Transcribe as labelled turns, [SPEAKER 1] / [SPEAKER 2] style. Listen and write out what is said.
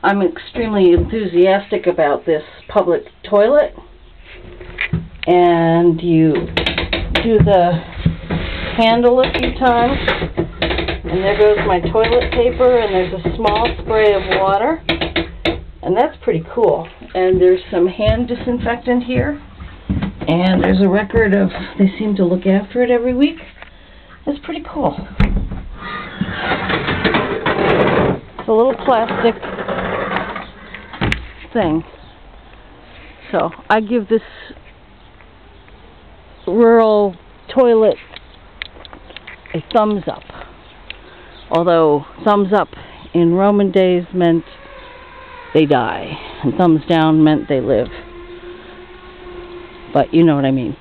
[SPEAKER 1] I'm extremely enthusiastic about this public toilet. And you do the handle a few times. And there goes my toilet paper and there's a small spray of water. And that's pretty cool. And there's some hand disinfectant here. And there's a record of, they seem to look after it every week. It's pretty cool. It's a little plastic thing. So I give this rural toilet a thumbs up. Although thumbs up in Roman days meant they die, and thumbs down meant they live. But you know what I mean.